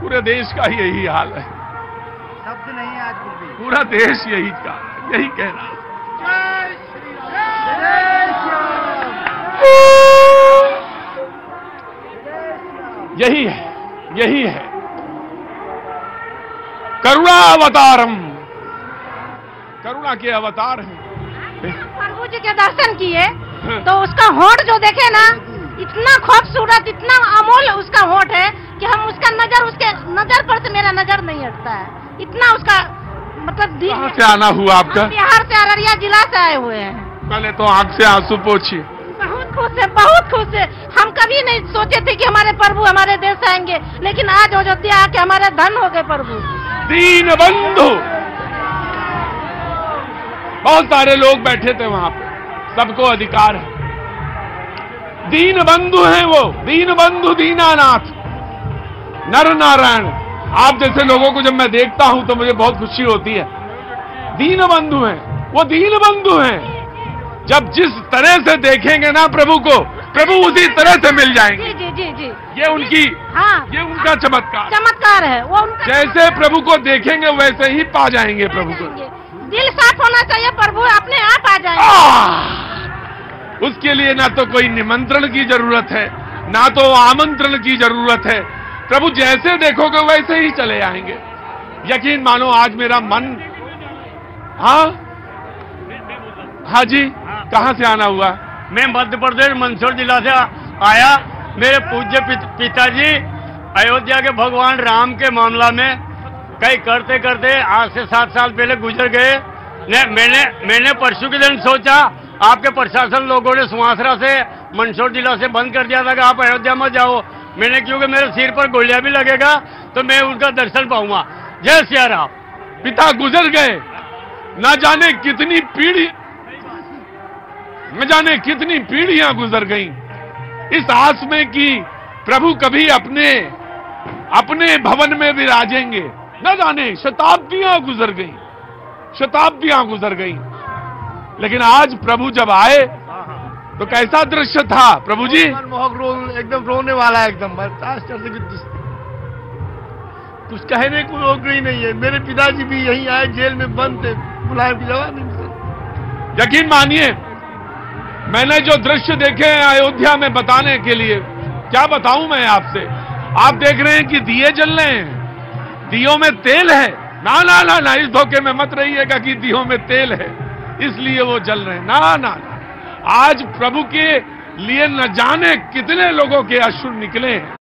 पूरे देश का यही हाल है। शब्द नहीं आज भी। पूरा देश यही का यही कह रहा है। यही है यही है। करुणा अवतारम। करुणा के अवतार हैं। प्रभु जी के दर्शन किए तो उसका होठ जो देखे ना इतना खूबसूरत इतना अमूल उसका होठ है कि हम उसका नज़र उसके नज़र पर से मेरा नज़र नहीं हटता है। इतना उसका मतलब कहाँ से आना हुआ आपका? बिहार से अररिया जिला से आए हुए हैं। पहले तो आँख से आँसू पोछिए बहुत खुश है बहुत खुश है। हम कभी नहीं सोचे थे कि हमारे प्रभु हमारे देश आएँगे लेकिन आज अयोध्या आके हमारे धन हो गए प्रभु। दीन बंधु बहुत सारे लोग बैठे थे वहाँ पे। सबको अधिकार है। दीन बंधु हैं वो दीन बंधु दीनानाथ। नर नारायण आप जैसे लोगों को जब मैं देखता हूँ तो मुझे बहुत खुशी होती है। दीन बंधु हैं वो दीन बंधु हैं। जब जिस तरह से देखेंगे ना प्रभु को प्रभु उसी तरह से मिल जाएँगे। जी जी जी ये उनकी हाँ। ये उनका चमत्कार। चमत्कार है वो उनका जैसे प्रभु को देखेंगे वैसे ही पा जाएँगे प्रभु को। दिल साफ़ होना चाहिए प्रभु अपने आप आ जाएँगे! उसके लिए ना तो कोई निमंत्रण की ज़रूरत है, ना तो आमंत्रण की ज़रूरत है। प्रभु जैसे देखोगे वैसे ही चले आएँगे। यकीन मानो आज मेरा मन हाँ? हाँ जी, कहाँ से आना हुआ? मैं मध्य प्रदेश मंदसौर जिला से आया। मेरे पूज्य पित- पिताजी अयोध्या के भगवान राम के मामला में कई करते करते आज से सात साल पहले गुजर गए। मैंने मैंने परसों के दिन सोचा आपके प्रशासन लोगों ने सुहासरा से, मंदसौर जिला से बंद कर दिया था कि आप अयोध्या मत जाओ। मैंने क्योंकि मेरे सिर पर गोलियाँ भी लगेगा तो मैं उनका दर्शन पाऊँगा। जय सिया राम पिता गुजर गए। न जाने कितनी पीढ़ी, न जाने कितनी पीढ़ियाँ गुजर गईं। इस आस में कि प्रभु कभी अपने अपने भवन में विराजेंगे। न जाने, शताब्दियाँ गुजर गईं, शताब्दियाँ गुजर गईं। लेकिन आज प्रभु जब आए तो कैसा दृश्य था? प्रभु जी? मनमोहक रो एकदम रोने वाला है एकदम। कुछ कहने को रोक ही नहीं है। मेरे पिताजी भी यहीं आए जेल में बंद थे। मुलायम की जवाब नहीं यकीन मानिए मैंने जो दृश्य देखे हैं अयोध्या में बताने के लिए क्या बताऊँ मैं आपसे? आप देख रहे हैं कि दिए जल रहे हैं। दियों में तेल है। ना ना ना ना इस धोखे में मत रहिएगा कि दियों में तेल है। इसलिए वो जल रहे ना ना ना। आज प्रभु के लिए न जाने कितने लोगों के अश्रु निकले हैं।